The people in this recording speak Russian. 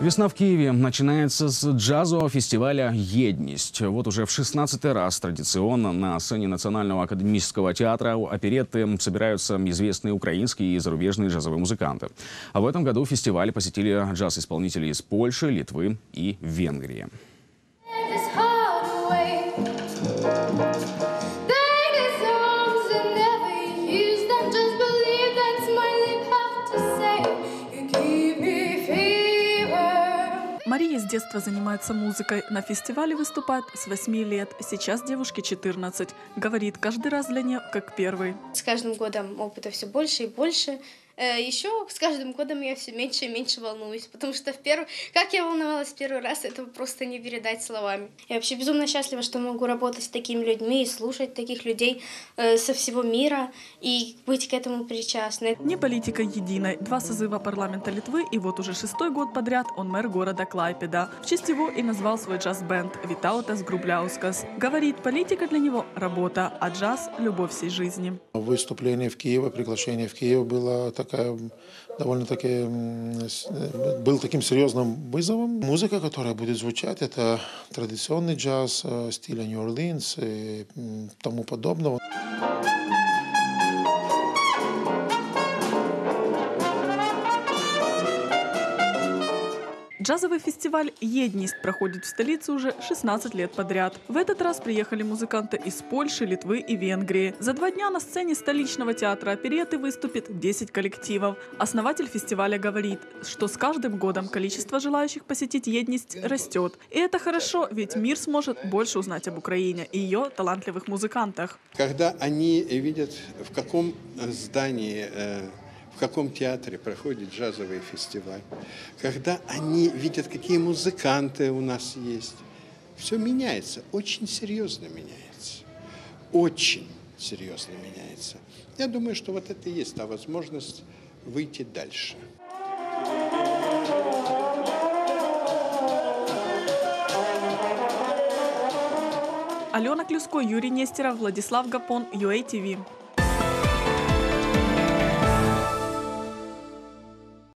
Весна в Киеве начинается с джазового фестиваля «Едность». Вот уже в 16 раз традиционно на сцене Национального академического театра оперетты собираются известные украинские и зарубежные джазовые музыканты. А в этом году фестиваль посетили джаз-исполнители из Польши, Литвы и Венгрии. Мария с детства занимается музыкой. На фестивале выступает с 8 лет. Сейчас девушке 14. Говорит, каждый раз для нее как первый. С каждым годом опыта все больше и больше. Э, Еще с каждым годом я все меньше и меньше волнуюсь, потому что в первый, как я волновалась в первый раз, это просто не передать словами. Я вообще безумно счастлива, что могу работать с такими людьми и слушать таких людей э, со всего мира и быть к этому причастной. Не политика единой. Два созыва парламента Литвы, и вот уже шестой год подряд он мэр города Клайпеда. В честь его и назвал свой джаз-бенд «Витаутас Грубляускас». Говорит, политика для него – работа, а джаз – любовь всей жизни. Выступление в Киеве, приглашение в Киев было такая довольно-таки э, был таким серьезным вызовом. Музыка, которая будет звучать, это традиционный джаз э, стиля Нью-Орлеанс и тому подобного. Джазовый фестиваль «Едность» проходит в столице уже 16 лет подряд. В этот раз приехали музыканты из Польши, Литвы и Венгрии. За два дня на сцене столичного театра опереты выступит 10 коллективов. Основатель фестиваля говорит, что с каждым годом количество желающих посетить «Едность» растет. И это хорошо, ведь мир сможет больше узнать об Украине и ее талантливых музыкантах. Когда они видят, в каком здании, э, в каком театре проходит джазовый фестиваль, когда они видят, какие музыканты у нас есть, все меняется, очень серьезно меняется. Очень серьезно меняется. Я думаю, что вот это и есть та возможность выйти дальше. Алена Клюско, Юрий Нестеров, Владислав Гапон, UATV.